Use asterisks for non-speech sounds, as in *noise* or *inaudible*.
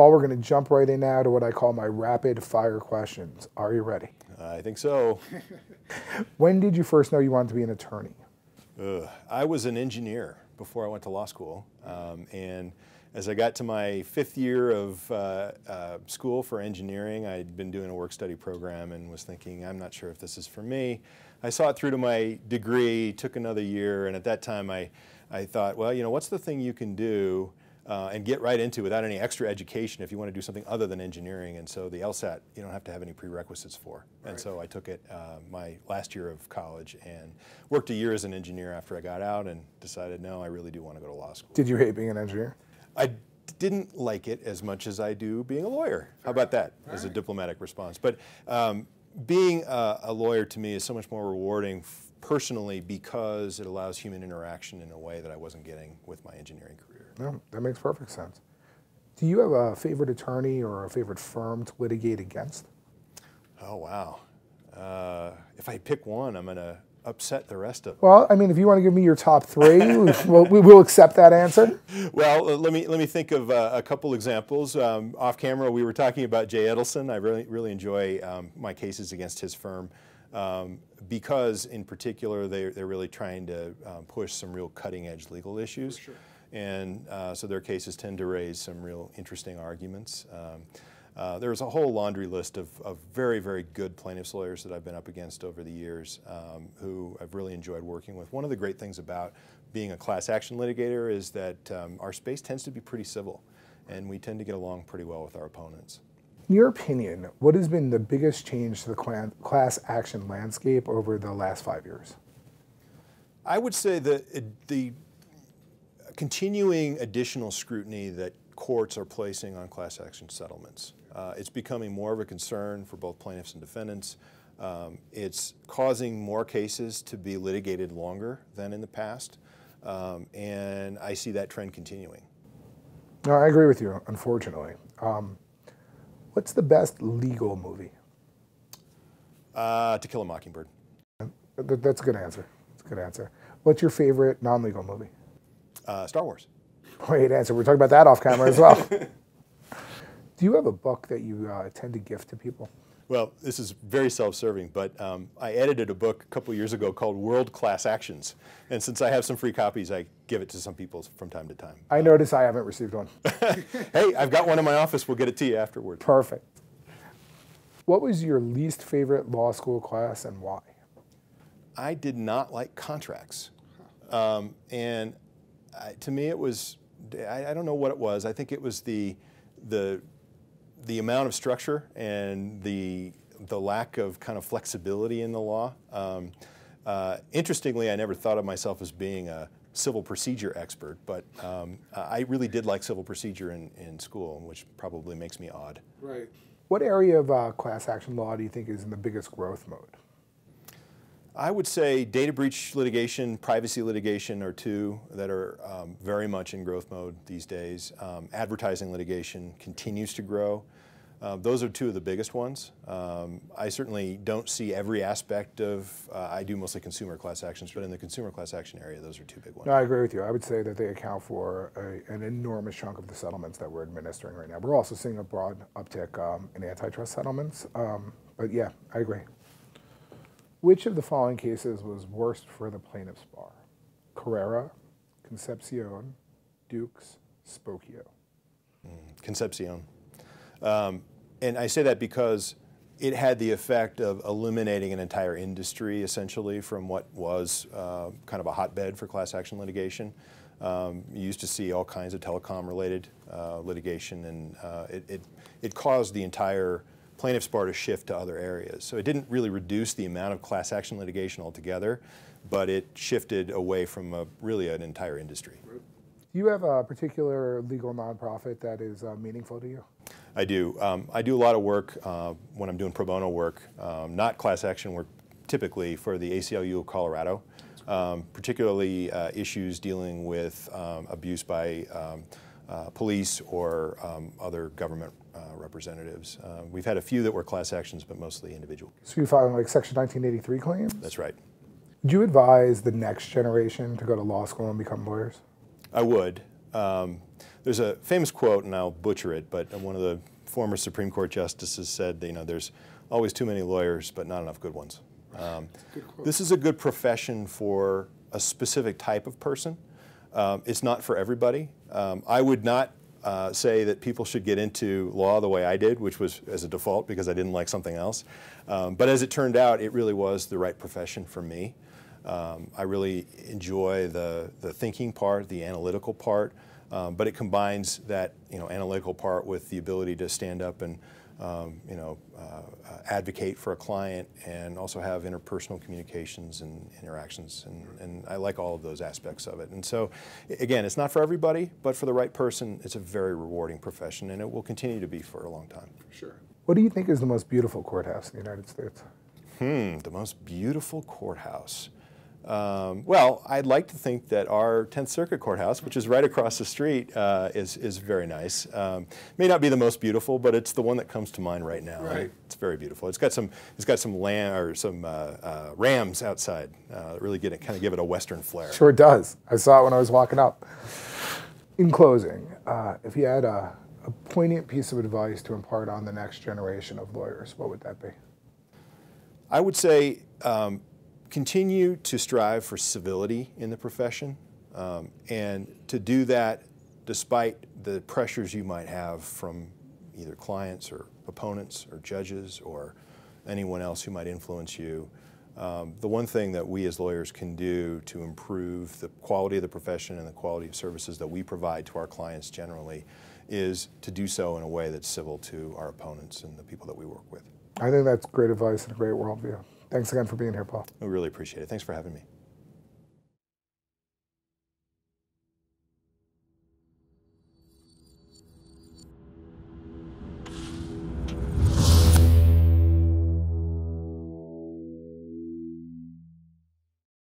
Paul, we're going to jump right in now to what I call my rapid fire questions. Are you ready? I think so. *laughs* when did you first know you wanted to be an attorney? Ugh. I was an engineer before I went to law school. Um, and as I got to my fifth year of uh, uh, school for engineering, I'd been doing a work study program and was thinking, I'm not sure if this is for me. I saw it through to my degree, took another year, and at that time I, I thought, well, you know, what's the thing you can do uh, and get right into without any extra education if you want to do something other than engineering. And so the LSAT, you don't have to have any prerequisites for. Right. And so I took it uh, my last year of college and worked a year as an engineer after I got out and decided, no, I really do want to go to law school. Did you hate being an engineer? I didn't like it as much as I do being a lawyer. How about that as a diplomatic response? But um, being a, a, lawyer to me is so much more rewarding personally because it allows human interaction in a way that I wasn't getting with my engineering career. No, that makes perfect sense. Do you have a favorite attorney or a favorite firm to litigate against? Oh, wow. Uh, if I pick one, I'm going to upset the rest of them. Well, I mean, if you want to give me your top three, *laughs* we'll, we will accept that answer. Well, let me let me think of uh, a couple examples. Um, off camera, we were talking about Jay Edelson. I really really enjoy um, my cases against his firm. Um, because in particular they're, they're really trying to um, push some real cutting edge legal issues. Sure. And uh, so their cases tend to raise some real interesting arguments. Um, uh, there's a whole laundry list of, of, very, very good plaintiffs' lawyers that I've been up against over the years um, who I've really enjoyed working with. One of the great things about being a class action litigator is that um, our space tends to be pretty civil, and we tend to get along pretty well with our opponents. In your opinion, what has been the biggest change to the class action landscape over the last five years? I would say that the continuing additional scrutiny that courts are placing on class action settlements. Uh, it's becoming more of a concern for both plaintiffs and defendants. Um, it's causing more cases to be litigated longer than in the past, um, and I see that trend continuing. No, I agree with you, unfortunately. Um, what's the best legal movie? Uh, to Kill a Mockingbird. That's a good answer. That's a good answer. What's your favorite non-legal movie? Uh, Star Wars. Great answer. We're talking about that off camera as well. *laughs* Do you have a book that you uh, tend to gift to people? Well, this is very self-serving, but um, I edited a book a couple years ago called World Class Actions, and since I have some free copies, I give it to some people from time to time. I notice I haven't received one. *laughs* hey, I've got one in my office. We'll get it to you afterward. Perfect. What was your least favorite law school class and why? I did not like contracts, um, and I, to me, it was I, I don't know what it was. I think it was the the the amount of structure and the the lack of kind of flexibility in the law. Um, uh, interestingly, I never thought of myself as being a civil procedure expert, but um, I really did like civil procedure in, in school, which probably makes me odd. Right. What area of uh, class action law do you think is in the biggest growth mode? I would say data breach litigation, privacy litigation are two that are um, very much in growth mode these days. Um, advertising litigation continues to grow. Uh, those are two of the biggest ones. Um, I certainly don't see every aspect of, uh, I do mostly consumer class actions, but in the consumer class action area, those are two big ones. No, I agree with you. I would say that they account for a, an enormous chunk of the settlements that we're administering right now. We're also seeing a broad uptick um, in antitrust settlements. Um, but yeah, I agree. Which of the following cases was worst for the plaintiff's bar? Carrera, Concepcion, Dukes, Spokeo. Mm, Concepcion. Um, and I say that because it had the effect of eliminating an entire industry essentially from what was uh, kind of a hotbed for class action litigation. Um, you used to see all kinds of telecom related uh, litigation and uh, it, it, it, caused the entire plaintiff's bar to shift to other areas. So it didn't really reduce the amount of class action litigation altogether, but it shifted away from a, really an entire industry. Do you have a particular legal nonprofit that is uh, meaningful to you? I do. Um, I do a lot of work uh, when I'm doing pro bono work, um, not class action work typically for the ACLU of Colorado, um, particularly uh, issues dealing with um, abuse by um, uh, police or um, other government representatives. Uh, we've had a few that were class actions, but mostly individual. So you filing like Section 1983 claims? That's right. Would you advise the next generation to go to law school and become lawyers? I would. Um, there's a famous quote, and I'll butcher it, but one of the former Supreme Court justices said, you know, there's always too many lawyers, but not enough good ones. Um, this is a good profession for a specific type of person. Um, it's not for everybody. Um, I would not uh, say that people should get into law the way I did, which was as a default because I didn't like something else. Um, but as it turned out, it really was the right profession for me. Um, I really enjoy the, the thinking part, the analytical part, um, but it combines that you know, analytical part with the ability to stand up and um, you know, uh, uh, advocate for a client and also have interpersonal communications and interactions. And, and, I like all of those aspects of it. And so, again, it's not for everybody, but for the right person, it's a very rewarding profession and it will continue to be for a long time. Sure. What do you think is the most beautiful courthouse in the United States? Hmm, the most beautiful courthouse. Um, well, I'd like to think that our 10th Circuit Courthouse, which is right across the street, uh, is, is very nice. Um, may not be the most beautiful, but it's the one that comes to mind right now. Right. It's very beautiful. It's got some, it's got some lamb or some uh, uh, rams outside. Uh, that really get it, kind of give it a Western flair. Sure does. I saw it when I was walking up. In closing, uh, if you had a, a poignant piece of advice to impart on the next generation of lawyers, what would that be? I would say um, continue to strive for civility in the profession um, and to do that despite the pressures you might have from either clients or opponents or judges or anyone else who might influence you. Um, the one thing that we as lawyers can do to improve the quality of the profession and the quality of services that we provide to our clients generally is to do so in a way that's civil to our opponents and the people that we work with. I think that's great advice and a great worldview. Thanks again for being here, Paul. We really appreciate it. Thanks for having me.